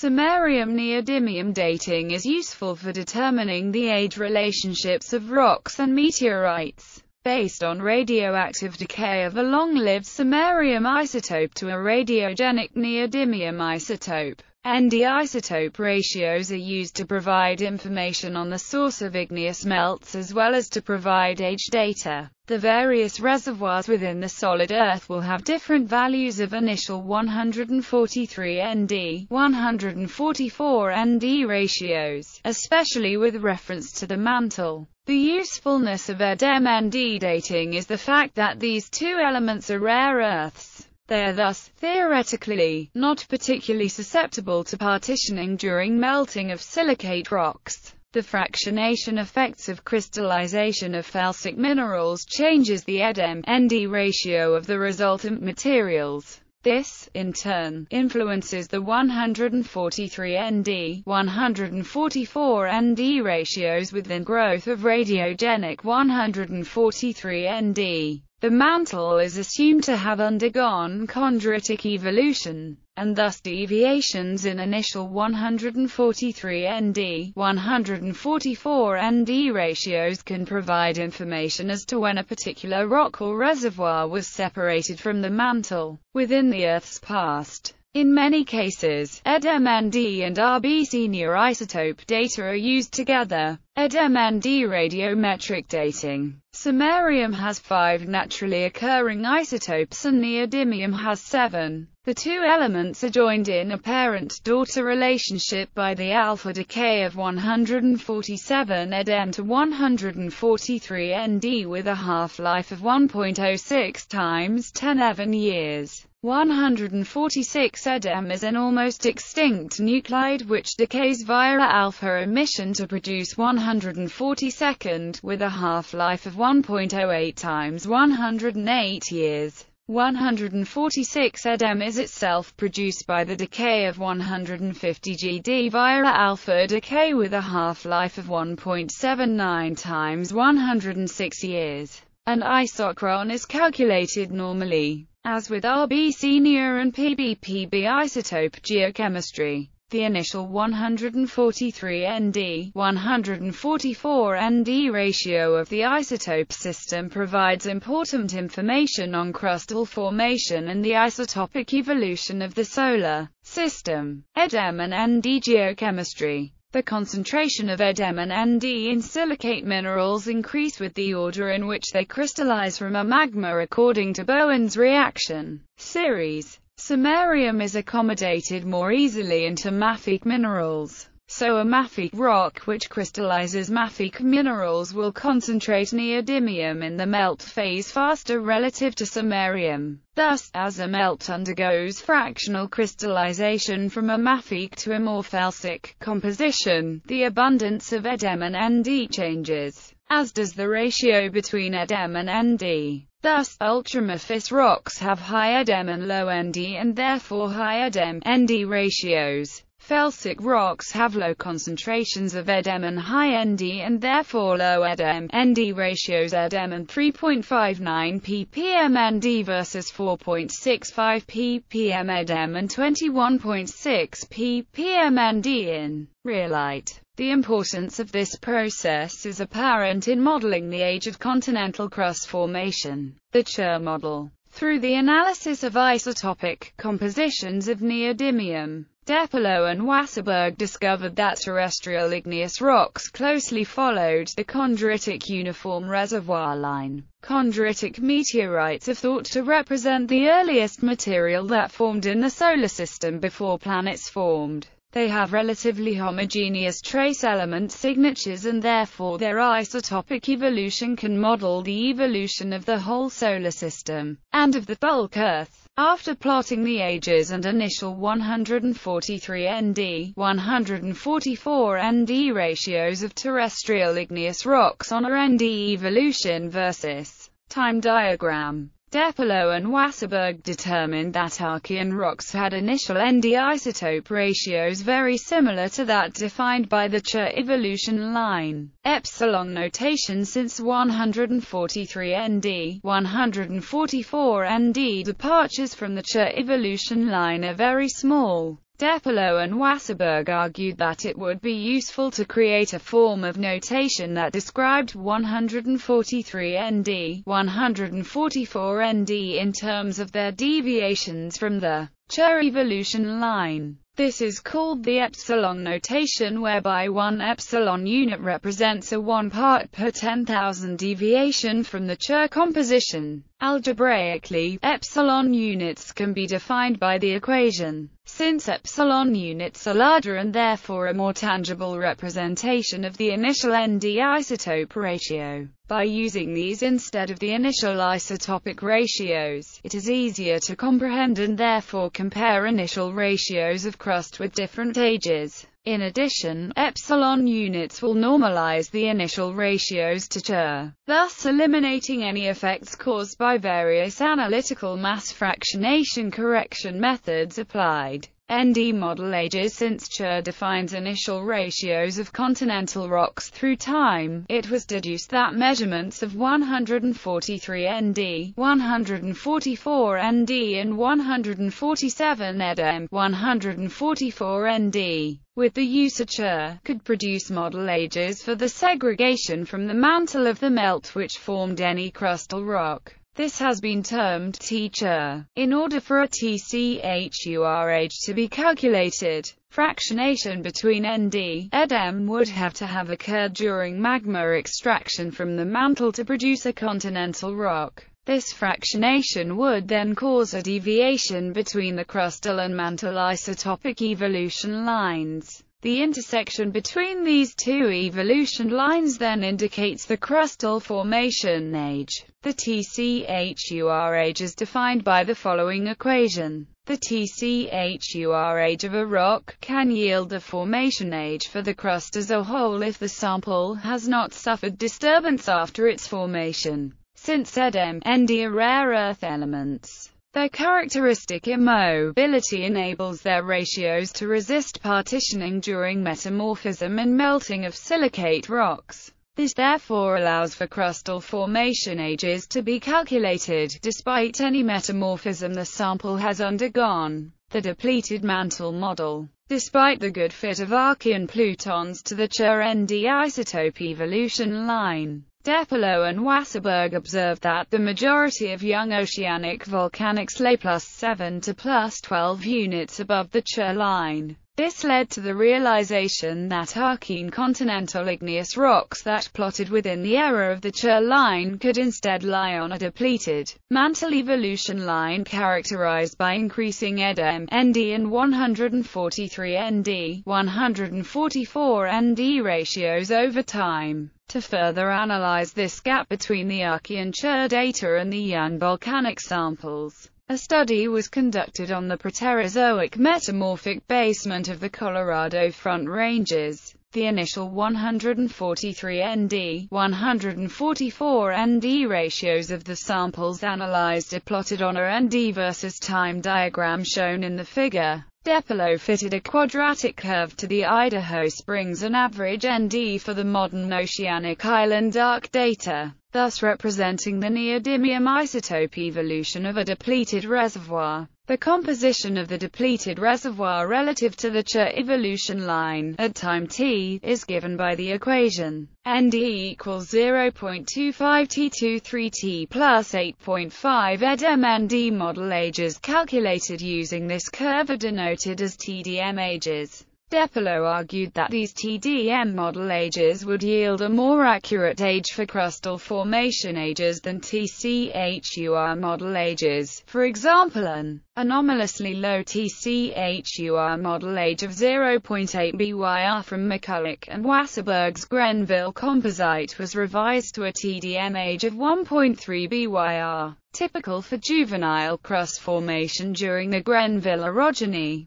Samarium neodymium dating is useful for determining the age relationships of rocks and meteorites, based on radioactive decay of a long-lived samarium isotope to a radiogenic neodymium isotope. ND isotope ratios are used to provide information on the source of igneous melts as well as to provide age data. The various reservoirs within the solid Earth will have different values of initial 143 ND, 144 ND ratios, especially with reference to the mantle. The usefulness of EDEM-ND dating is the fact that these two elements are rare earths. They are thus, theoretically, not particularly susceptible to partitioning during melting of silicate rocks. The fractionation effects of crystallization of felsic minerals changes the EDEM-ND ratio of the resultant materials. This, in turn, influences the 143 ND, 144 ND ratios within growth of radiogenic 143 ND. The mantle is assumed to have undergone chondritic evolution, and thus deviations in initial 143 ND, 144 ND ratios can provide information as to when a particular rock or reservoir was separated from the mantle, within the Earth's past. In many cases, EDEM-ND and RBC isotope data are used together. EDEM-ND radiometric dating. Samarium has five naturally occurring isotopes and neodymium has seven. The two elements are joined in a parent-daughter relationship by the alpha decay of 147 EDEM to 143 ND with a half-life of 1.06 times 10 even years. 146 EDEM is an almost extinct nuclide which decays via alpha emission to produce 142nd, with a half-life of 1.08 times 108 years. 146 EDEM is itself produced by the decay of 150 GD via alpha decay with a half-life of 1.79 times 106 years. An isochron is calculated normally. As with RBC Neo and PBPB isotope geochemistry, the initial 143 ND, 144 ND ratio of the isotope system provides important information on crustal formation and the isotopic evolution of the solar system. EDEM and ND geochemistry the concentration of EDEM and ND in silicate minerals increase with the order in which they crystallize from a magma according to Bowen's reaction series. Samarium is accommodated more easily into mafic minerals. So a mafic rock which crystallizes mafic minerals will concentrate neodymium in the melt phase faster relative to samarium. Thus, as a melt undergoes fractional crystallization from a mafic to a more felsic composition, the abundance of EDEM and ND changes, as does the ratio between EDEM and ND. Thus, ultramafic rocks have high EDEM and low ND and therefore high EDEM ND ratios. Felsic rocks have low concentrations of EDEM and high ND and therefore low EDEM ND ratios EDEM and 3.59 ppm ND versus 4.65 ppm EDEM and 21.6 ppm ND in rhyolite. The importance of this process is apparent in modeling the age of continental crust formation. The CHUR model. Through the analysis of isotopic compositions of neodymium, DePaolo and Wasserburg discovered that terrestrial igneous rocks closely followed the chondritic uniform reservoir line. Chondritic meteorites are thought to represent the earliest material that formed in the solar system before planets formed. They have relatively homogeneous trace element signatures and therefore their isotopic evolution can model the evolution of the whole solar system, and of the bulk Earth. After plotting the ages and initial 143 ND, 144 ND ratios of terrestrial igneous rocks on a ND evolution versus time diagram, DePaolo and Wasserburg determined that Archean rocks had initial ND isotope ratios very similar to that defined by the CHUR evolution line. Epsilon notation since 143 ND, 144 ND departures from the CHUR evolution line are very small. DePaolo and Wasserburg argued that it would be useful to create a form of notation that described 143 ND, 144 ND in terms of their deviations from the Chur evolution line. This is called the epsilon notation whereby one epsilon unit represents a one part per 10,000 deviation from the Chur composition. Algebraically, epsilon units can be defined by the equation. Since epsilon units are larger and therefore a more tangible representation of the initial ND isotope ratio, by using these instead of the initial isotopic ratios, it is easier to comprehend and therefore compare initial ratios of crust with different ages. In addition, epsilon units will normalize the initial ratios to Chur, thus eliminating any effects caused by various analytical mass fractionation correction methods applied. ND model ages Since Chur defines initial ratios of continental rocks through time, it was deduced that measurements of 143 ND, 144 ND and 147 EDM, 144 ND, with the use of Chur, could produce model ages for the segregation from the mantle of the melt which formed any crustal rock. This has been termed T-Chur. In order for a TCHURH to be calculated, fractionation between ND, EDM would have to have occurred during magma extraction from the mantle to produce a continental rock. This fractionation would then cause a deviation between the crustal and mantle isotopic evolution lines. The intersection between these two evolution lines then indicates the crustal formation age. The TCHUR age is defined by the following equation. The TCHUR age of a rock can yield a formation age for the crust as a whole if the sample has not suffered disturbance after its formation. Since EDM, ND are rare earth elements, their characteristic immobility enables their ratios to resist partitioning during metamorphism and melting of silicate rocks. This therefore allows for crustal formation ages to be calculated, despite any metamorphism the sample has undergone. The depleted mantle model. Despite the good fit of Archean plutons to the Chur-ND isotope evolution line, DePaolo and Wasserburg observed that the majority of young oceanic volcanics lay plus 7 to plus 12 units above the Chur line. This led to the realization that Archean continental igneous rocks that plotted within the error of the Chur line could instead lie on a depleted mantle evolution line characterized by increasing EDM, ND and 143 ND, 144 ND ratios over time. To further analyze this gap between the Archean Chur data and the young volcanic samples, a study was conducted on the Proterozoic metamorphic basement of the Colorado Front Ranges. The initial 143 ND, 144 ND ratios of the samples analyzed are plotted on a ND versus time diagram shown in the figure. DePaolo fitted a quadratic curve to the Idaho Springs and average ND for the modern oceanic island arc data thus representing the neodymium isotope evolution of a depleted reservoir. The composition of the depleted reservoir relative to the Chur evolution line, at time t, is given by the equation. ND equals 0.25T23T plus 8.5 EDM ND model ages calculated using this curve are denoted as TDM ages. DePaolo argued that these TDM model ages would yield a more accurate age for crustal formation ages than TCHUR model ages, for example an anomalously low TCHUR model age of 0.8 BYR from McCulloch and Wasserburg's Grenville composite was revised to a TDM age of 1.3 BYR, typical for juvenile crust formation during the Grenville orogeny.